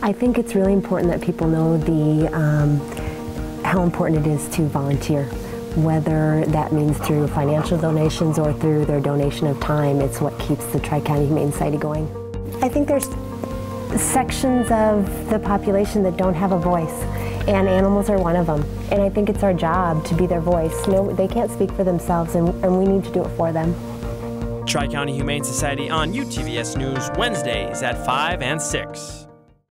I think it's really important that people know the um, how important it is to volunteer whether that means through financial donations or through their donation of time, it's what keeps the Tri-County Humane Society going. I think there's sections of the population that don't have a voice, and animals are one of them. And I think it's our job to be their voice. No, they can't speak for themselves, and, and we need to do it for them. Tri County Humane Society on UTVS News Wednesdays at 5 and 6.